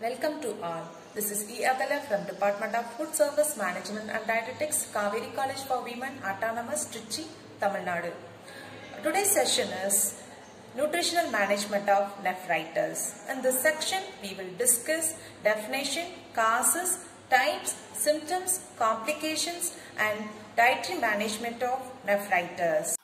Welcome to all. This is E. Agalya from Department of Food Service Management and Dietetics, Cauvery College for Women, Autonomous, Trichy, Tamil Nadu. Today's session is Nutritional Management of Nephritis. In this section, we will discuss definition, causes, types, symptoms, complications and dietary management of nephritis.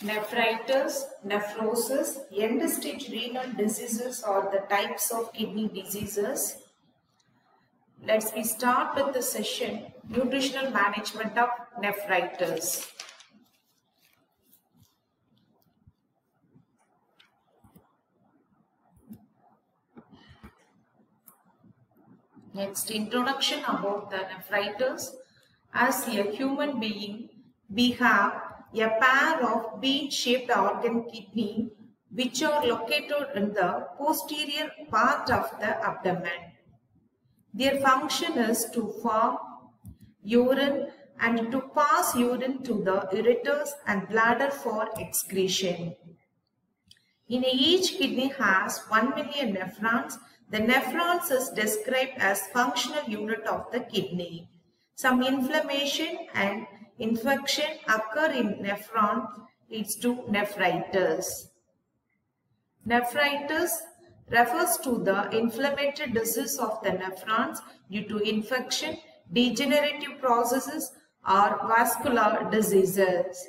Nephritis, nephrosis, end-stage renal diseases are the types of kidney diseases. Let's we start with the session nutritional management of nephritis. Next introduction about the nephritis. As a human being, we have a pair of bean-shaped organ kidney which are located in the posterior part of the abdomen. Their function is to form urine and to pass urine to the ureters and bladder for excretion. In each kidney has 1 million nephrons. The nephrons is described as functional unit of the kidney. Some inflammation and infection occur in nephron leads to nephritis. Nephritis refers to the inflammatory disease of the nephrons due to infection, degenerative processes or vascular diseases.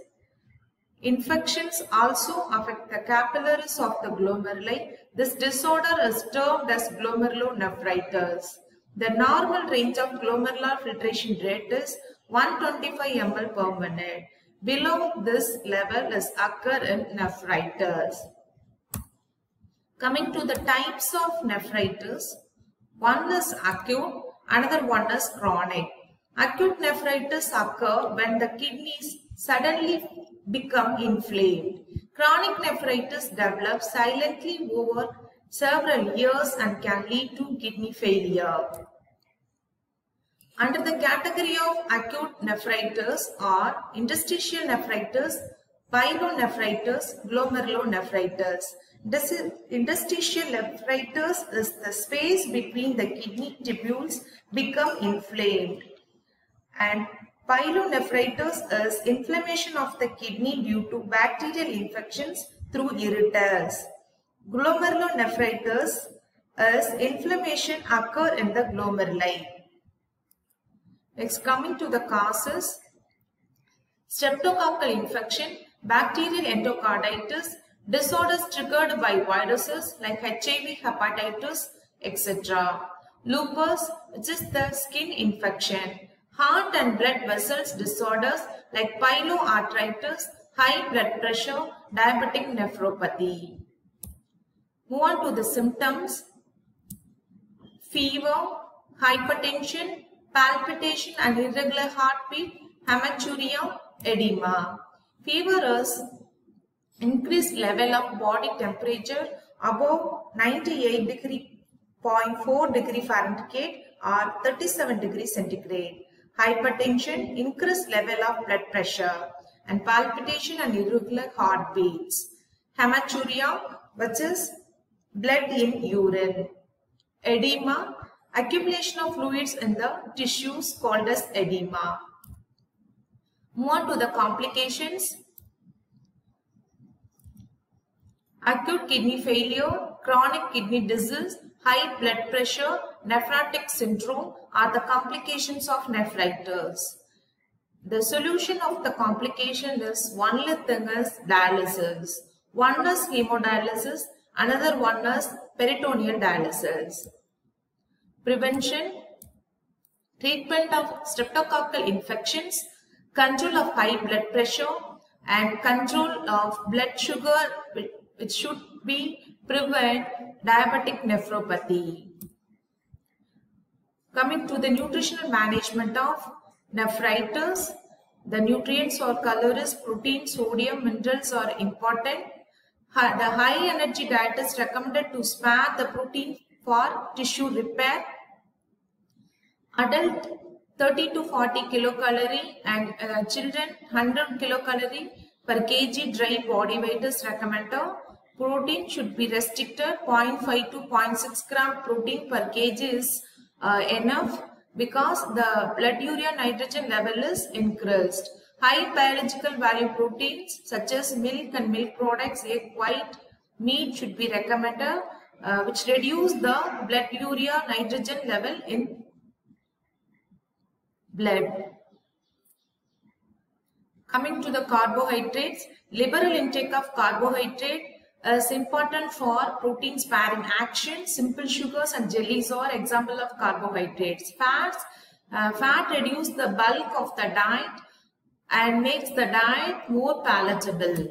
Infections also affect the capillaries of the glomeruli. This disorder is termed as glomerulonephritis. The normal range of glomerular filtration rate is 125 ml per minute. Below this level is occur in nephritis. Coming to the types of nephritis, one is acute, another one is chronic. Acute nephritis occur when the kidneys suddenly become inflamed. Chronic nephritis develops silently over several years and can lead to kidney failure. Under the category of acute nephritis are interstitial nephritis, pyelonephritis, glomerulonephritis. Interstitial nephritis is the space between the kidney tubules become inflamed. And pyelonephritis is inflammation of the kidney due to bacterial infections through ureters. Glomerulonephritis is inflammation occur in the glomeruli. Next, coming to the causes, streptococcal infection, bacterial endocarditis, disorders triggered by viruses like HIV, hepatitis, etc. Lupus, which is the skin infection. Heart and blood vessels disorders like polyarteritis, high blood pressure, diabetic nephropathy. Move on to the symptoms. Fever, hypertension, palpitation and irregular heartbeat, hematuria, edema. Fever is increased level of body temperature above 98 degree 0.4 degree Fahrenheit or 37 degree centigrade. Hypertension, increased level of blood pressure and palpitation and irregular heartbeats. Hematuria, which is blood in urine. Edema, accumulation of fluids in the tissues called as edema. Move on to the complications. Acute kidney failure, chronic kidney disease, high blood pressure, nephrotic syndrome are the complications of nephritis. The solution of the complication is one thing is dialysis. One is hemodialysis, another one is peritoneal dialysis. Prevention, treatment of streptococcal infections, control of high blood pressure and control of blood sugar which should be prevent diabetic nephropathy. Coming to the nutritional management of nephritis, the nutrients or calories, protein, sodium, minerals are important. The high energy diet is recommended to spare the protein for tissue repair. Adult 30 to 40 kilocalorie and uh, children 100 kilocalorie per kg dry body weight is recommended. protein should be restricted 0.5 to 0.6 gram protein per kg is uh, enough because the blood urea nitrogen level is increased. High biological value proteins such as milk and milk products, egg white, meat should be recommended uh, which reduce the blood urea nitrogen level in blood. Coming to the carbohydrates, liberal intake of carbohydrate is important for protein sparing action. Simple sugars and jellies are example of carbohydrates. Fats, uh, fat reduce the bulk of the diet and makes the diet more palatable.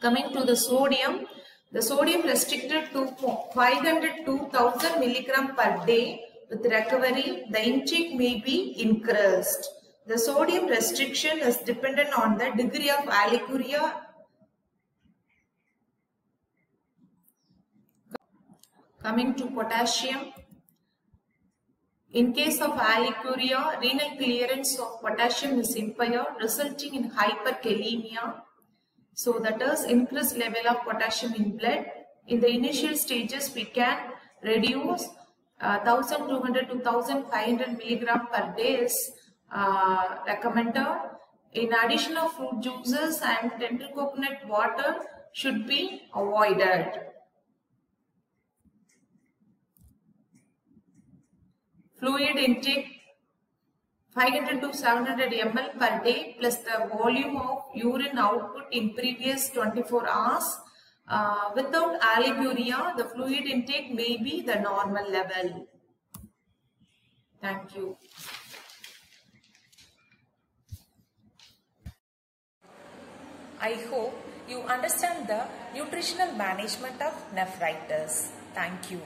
Coming to the sodium, the sodium restricted to 500 to 1000 milligram per day with recovery, the intake may be increased. The sodium restriction is dependent on the degree of oliguria Coming to potassium, in case of oliguria, renal clearance of potassium is impaired resulting in hyperkalemia. So that is increased level of potassium in blood. In the initial stages, we can reduce uh, 1200 to 1500 milligram per day is uh, recommended. In addition of fruit juices and tender coconut water should be avoided. Fluid intake 500 to 700 ml per day plus the volume of urine output in previous 24 hours. Uh, without oliguria, the fluid intake may be the normal level. Thank you. I hope you understand the nutritional management of nephritis. Thank you.